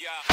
Yeah.